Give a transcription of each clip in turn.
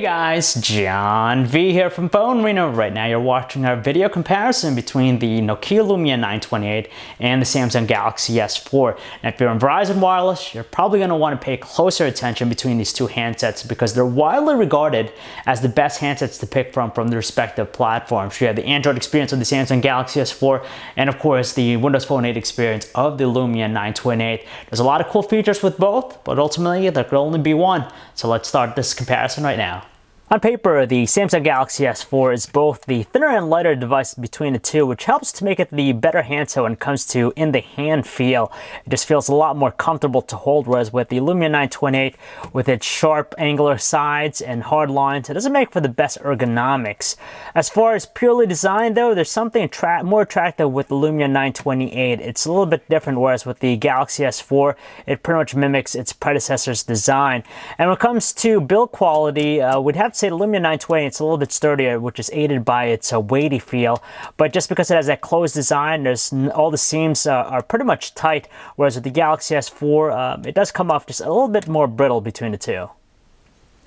Hey guys, John V here from PhoneArena. Right now you're watching our video comparison between the Nokia Lumia 928 and the Samsung Galaxy S4. Now if you're on Verizon Wireless, you're probably going to want to pay closer attention between these two handsets because they're widely regarded as the best handsets to pick from from the respective platforms. You have the Android experience of the Samsung Galaxy S4 and of course the Windows Phone 8 experience of the Lumia 928. There's a lot of cool features with both, but ultimately there could only be one. So let's start this comparison right now. On paper, the Samsung Galaxy S4 is both the thinner and lighter device between the two, which helps to make it the better handset when it comes to in-the-hand feel. It just feels a lot more comfortable to hold, whereas with the Lumia 928, with its sharp angular sides and hard lines, it doesn't make for the best ergonomics. As far as purely design, though, there's something attra more attractive with the Lumia 928. It's a little bit different, whereas with the Galaxy S4, it pretty much mimics its predecessor's design. And when it comes to build quality, uh, we'd have say the Lumia 920, it's a little bit sturdier, which is aided by its uh, weighty feel. But just because it has that closed design, there's all the seams uh, are pretty much tight. Whereas with the Galaxy S4, uh, it does come off just a little bit more brittle between the two.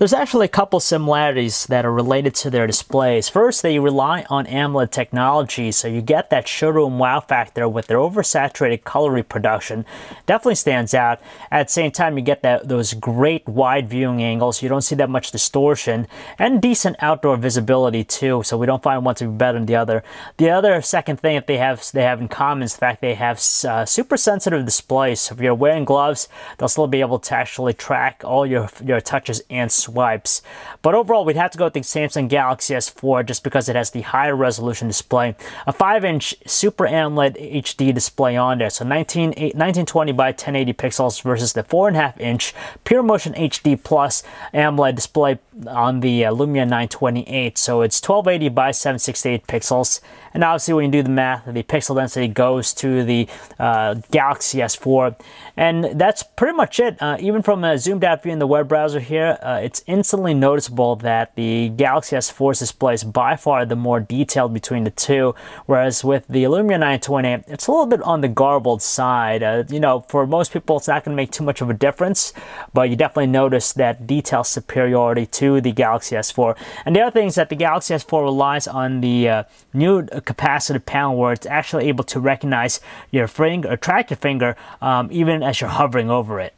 There's actually a couple similarities that are related to their displays. First, they rely on AMOLED technology, so you get that showroom wow factor with their oversaturated color reproduction. Definitely stands out. At the same time, you get that those great wide viewing angles. You don't see that much distortion and decent outdoor visibility too, so we don't find one to be better than the other. The other second thing that they have they have in common is the fact they have uh, super sensitive displays. So if you're wearing gloves, they'll still be able to actually track all your your touches and. Wipes but overall, we'd have to go with the Samsung Galaxy S4 just because it has the higher resolution display. A 5-inch Super AMOLED HD display on there, so 19, 1920 by 1080 pixels versus the 4.5-inch PureMotion HD Plus AMOLED display on the uh, Lumia 928. So it's 1280 by 768 pixels. And obviously when you do the math, the pixel density goes to the uh, Galaxy S4. And that's pretty much it. Uh, even from a zoomed out view in the web browser here, uh, it's instantly noticeable that the Galaxy S4's display is by far the more detailed between the two. Whereas with the Lumia 920, it's a little bit on the garbled side. Uh, you know, for most people, it's not going to make too much of a difference, but you definitely notice that detail superiority to the Galaxy S4. And the other thing is that the Galaxy S4 relies on the uh, new capacitive panel where it's actually able to recognize your finger or track your finger um, even as you're hovering over it.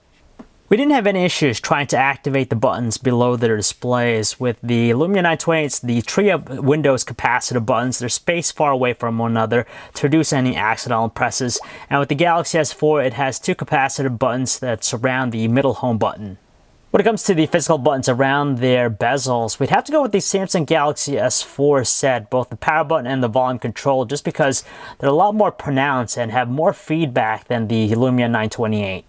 We didn't have any issues trying to activate the buttons below their displays. With the Lumia 928, the trio of Windows capacitive buttons, they're spaced far away from one another to reduce any accidental presses. And with the Galaxy S4, it has two capacitive buttons that surround the middle home button. When it comes to the physical buttons around their bezels, we'd have to go with the Samsung Galaxy S4 set, both the power button and the volume control, just because they're a lot more pronounced and have more feedback than the Lumia 928.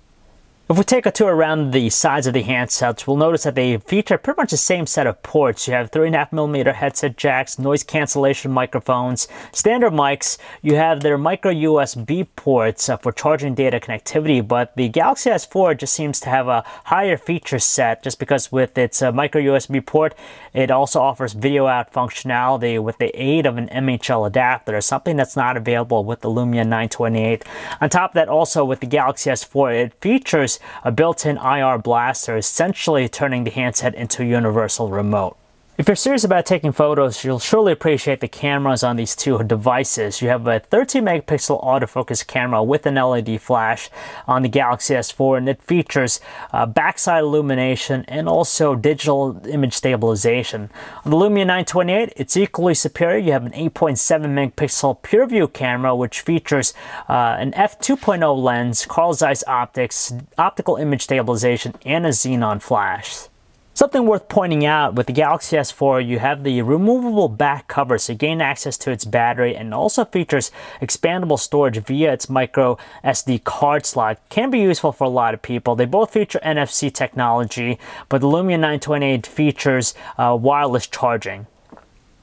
If we take a tour around the sides of the handsets, we'll notice that they feature pretty much the same set of ports. You have 3.5mm headset jacks, noise cancellation microphones, standard mics. You have their micro USB ports uh, for charging data connectivity, but the Galaxy S4 just seems to have a higher feature set just because with its uh, micro USB port, it also offers video out functionality with the aid of an MHL adapter, something that's not available with the Lumia 928. On top of that, also with the Galaxy S4, it features a built-in IR blaster, essentially turning the handset into a universal remote. If you're serious about taking photos, you'll surely appreciate the cameras on these two devices. You have a 13 megapixel autofocus camera with an LED flash on the Galaxy S4 and it features uh, backside illumination and also digital image stabilization. On the Lumia 928, it's equally superior. You have an 8.7 megapixel PureView camera which features uh, an f2.0 lens, Carl Zeiss optics, optical image stabilization, and a xenon flash. Something worth pointing out with the Galaxy S4, you have the removable back cover so you gain access to its battery and also features expandable storage via its micro SD card slot. Can be useful for a lot of people. They both feature NFC technology, but the Lumia 928 features uh, wireless charging.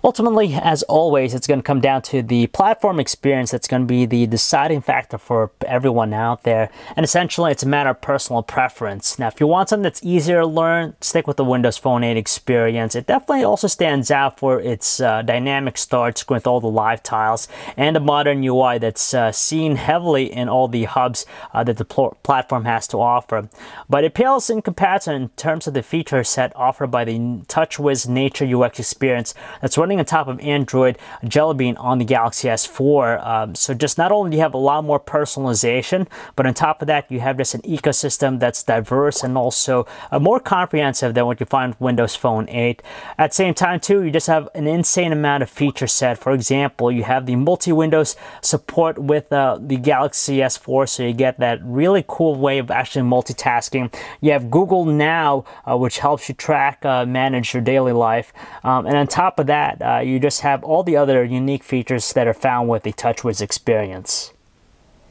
Ultimately, as always, it's going to come down to the platform experience that's going to be the deciding factor for everyone out there. And essentially, it's a matter of personal preference. Now, if you want something that's easier to learn, stick with the Windows Phone 8 experience. It definitely also stands out for its uh, dynamic start screen with all the live tiles and a modern UI that's uh, seen heavily in all the hubs uh, that the pl platform has to offer. But it pales in comparison in terms of the feature set offered by the TouchWiz Nature UX experience that's running running on top of Android Jelly Bean on the Galaxy S4. Um, so just not only do you have a lot more personalization, but on top of that, you have just an ecosystem that's diverse and also uh, more comprehensive than what you find with Windows Phone 8. At the same time, too, you just have an insane amount of feature set. For example, you have the multi-Windows support with uh, the Galaxy S4, so you get that really cool way of actually multitasking. You have Google Now, uh, which helps you track, uh, manage your daily life. Um, and on top of that, uh, you just have all the other unique features that are found with the TouchWiz experience.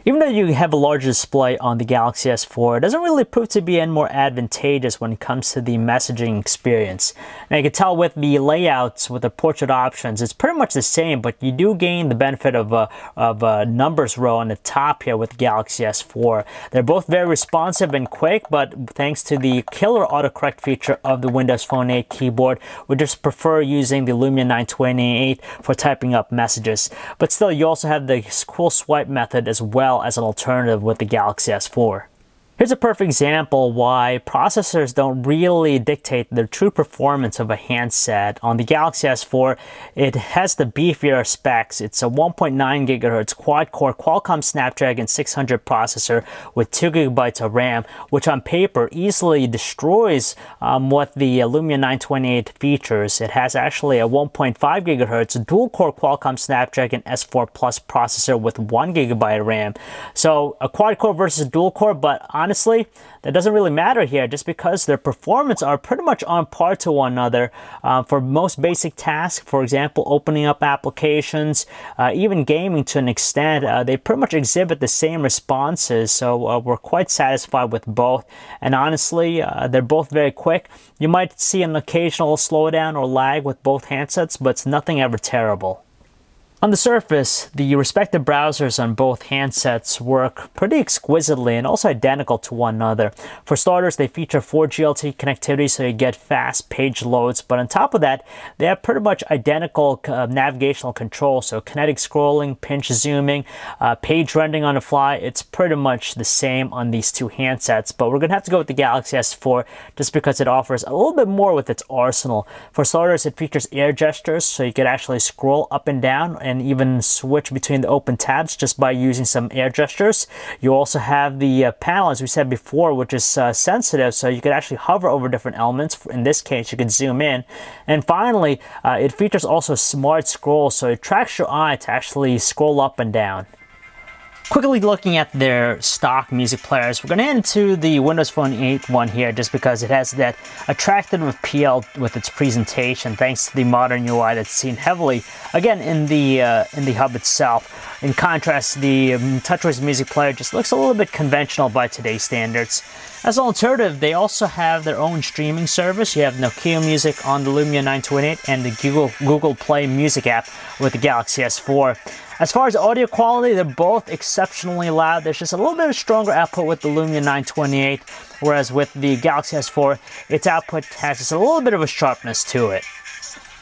Even though you have a larger display on the Galaxy S4, it doesn't really prove to be any more advantageous when it comes to the messaging experience. And you can tell with the layouts, with the portrait options, it's pretty much the same, but you do gain the benefit of a, of a numbers row on the top here with Galaxy S4. They're both very responsive and quick, but thanks to the killer autocorrect feature of the Windows Phone 8 keyboard, we just prefer using the Lumia 928 for typing up messages. But still, you also have the cool swipe method as well well as an alternative with the Galaxy S4. Here's a perfect example why processors don't really dictate the true performance of a handset. On the Galaxy S4, it has the beefier specs. It's a 1.9 gigahertz quad-core Qualcomm Snapdragon 600 processor with 2 gigabytes of RAM, which on paper easily destroys um, what the Lumia 928 features. It has actually a 1.5 gigahertz dual-core Qualcomm Snapdragon S4 Plus processor with 1 gigabyte of RAM. So a quad-core versus dual-core, but honestly, honestly, that doesn't really matter here just because their performance are pretty much on par to one another uh, for most basic tasks. For example, opening up applications, uh, even gaming to an extent, uh, they pretty much exhibit the same responses. So uh, we're quite satisfied with both. And honestly, uh, they're both very quick. You might see an occasional slowdown or lag with both handsets, but it's nothing ever terrible. On the surface, the respective browsers on both handsets work pretty exquisitely and also identical to one another. For starters, they feature 4G LTE connectivity so you get fast page loads, but on top of that, they have pretty much identical uh, navigational control, so kinetic scrolling, pinch zooming, uh, page rendering on the fly, it's pretty much the same on these two handsets, but we're going to have to go with the Galaxy S4 just because it offers a little bit more with its arsenal. For starters, it features air gestures, so you could actually scroll up and down even switch between the open tabs just by using some air gestures. You also have the uh, panel, as we said before, which is uh, sensitive, so you could actually hover over different elements. In this case, you could zoom in. And finally, uh, it features also smart scroll, so it tracks your eye to actually scroll up and down. Quickly looking at their stock music players, we're going to head into the Windows Phone 8 one here just because it has that attractive appeal with its presentation thanks to the modern UI that's seen heavily, again, in the, uh, in the hub itself. In contrast, the um, TouchWiz music player just looks a little bit conventional by today's standards. As an alternative, they also have their own streaming service. You have Nokia Music on the Lumia 928 and the Google, Google Play Music app with the Galaxy S4. As far as audio quality, they're both exceptionally loud. There's just a little bit of stronger output with the Lumia 928, whereas with the Galaxy S4, its output has just a little bit of a sharpness to it.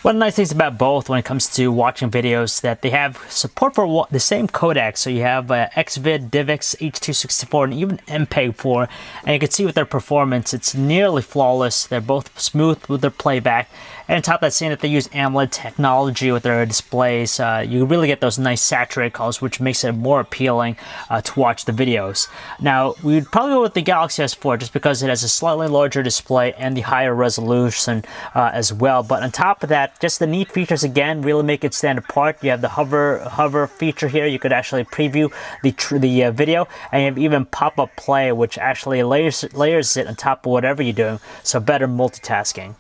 One of the nice things about both when it comes to watching videos that they have support for the same codec. So you have uh, XVID, DivX, H.264, and even MPEG-4. And you can see with their performance, it's nearly flawless. They're both smooth with their playback. And on top of that, seeing that they use AMOLED technology with their displays, uh, you really get those nice saturated colors, which makes it more appealing uh, to watch the videos. Now, we'd probably go with the Galaxy S4 just because it has a slightly larger display and the higher resolution uh, as well. But on top of that, just the neat features again really make it stand apart. You have the hover hover feature here. You could actually preview the the uh, video, and you have even pop-up play, which actually layers layers it on top of whatever you're doing, so better multitasking.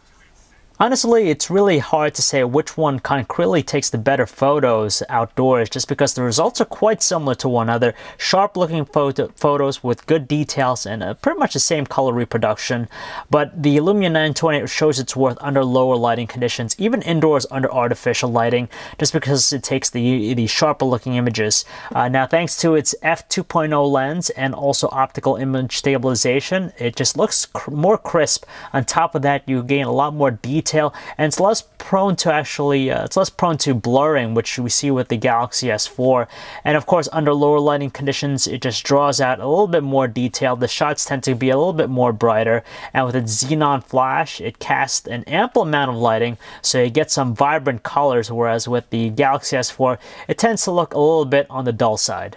Honestly, it's really hard to say which one concretely takes the better photos outdoors just because the results are quite similar to one another. Sharp looking photo photos with good details and uh, pretty much the same color reproduction. But the Lumia 920 shows its worth under lower lighting conditions, even indoors under artificial lighting, just because it takes the, the sharper looking images. Uh, now, thanks to its f2.0 lens and also optical image stabilization, it just looks cr more crisp. On top of that, you gain a lot more detail detail, and it's less prone to actually, uh, it's less prone to blurring, which we see with the Galaxy S4. And of course, under lower lighting conditions, it just draws out a little bit more detail. The shots tend to be a little bit more brighter, and with its xenon flash, it casts an ample amount of lighting, so you get some vibrant colors, whereas with the Galaxy S4, it tends to look a little bit on the dull side.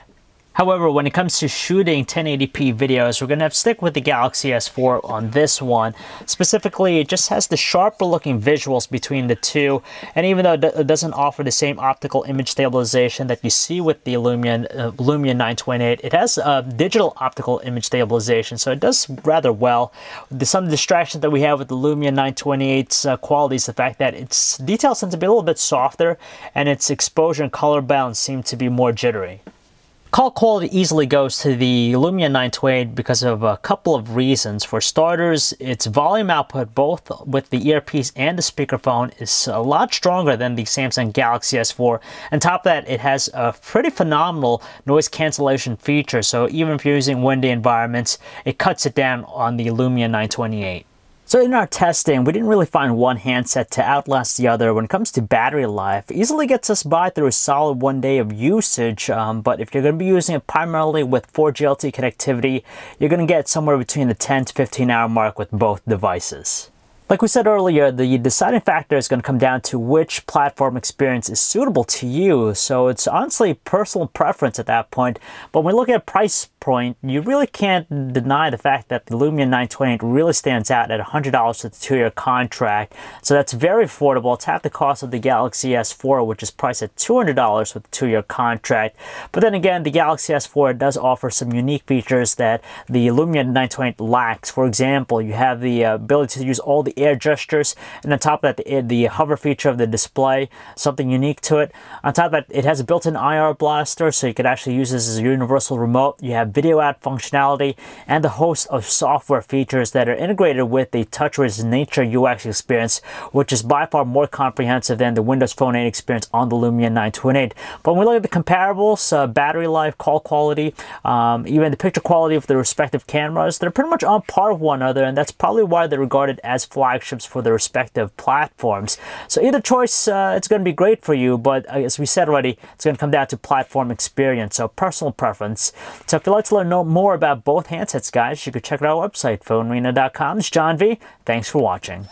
However, when it comes to shooting 1080p videos, we're going to have to stick with the Galaxy S4 on this one. Specifically, it just has the sharper looking visuals between the two, and even though it doesn't offer the same optical image stabilization that you see with the Lumia, uh, Lumia 928, it has uh, digital optical image stabilization, so it does rather well. The, some distractions that we have with the Lumia 928's uh, quality is the fact that its details tend to be a little bit softer, and its exposure and color balance seem to be more jittery. Call quality easily goes to the Lumia 928 because of a couple of reasons. For starters, its volume output both with the earpiece and the speakerphone is a lot stronger than the Samsung Galaxy S4. On top of that, it has a pretty phenomenal noise cancellation feature, so even if you're using windy environments, it cuts it down on the Lumia 928. So in our testing, we didn't really find one handset to outlast the other when it comes to battery life. Easily gets us by through a solid one day of usage, um, but if you're going to be using it primarily with 4G LTE connectivity, you're going to get somewhere between the 10 to 15 hour mark with both devices. Like we said earlier, the deciding factor is going to come down to which platform experience is suitable to you. So it's honestly personal preference at that point. But when we look at price point, you really can't deny the fact that the Lumia 928 really stands out at $100 for the two-year contract. So that's very affordable. It's half the cost of the Galaxy S4, which is priced at $200 with two-year contract. But then again, the Galaxy S4 does offer some unique features that the Lumia 928 lacks. For example, you have the uh, ability to use all the air gestures, and on top of that, the, the hover feature of the display, something unique to it. On top of that, it has a built-in IR blaster, so you could actually use this as a universal remote. You have video ad functionality and a host of software features that are integrated with the TouchWiz Nature UX experience, which is by far more comprehensive than the Windows Phone 8 experience on the Lumia 928. But when we look at the comparables, uh, battery life, call quality, um, even the picture quality of the respective cameras, they're pretty much on par with one another, and that's probably why they're regarded as flagships for their respective platforms. So either choice, uh, it's going to be great for you, but uh, as we said already, it's going to come down to platform experience, so personal preference. So if you'd like to learn more about both handsets, guys, you could check out our website, phonearena.com. It's John V. Thanks for watching.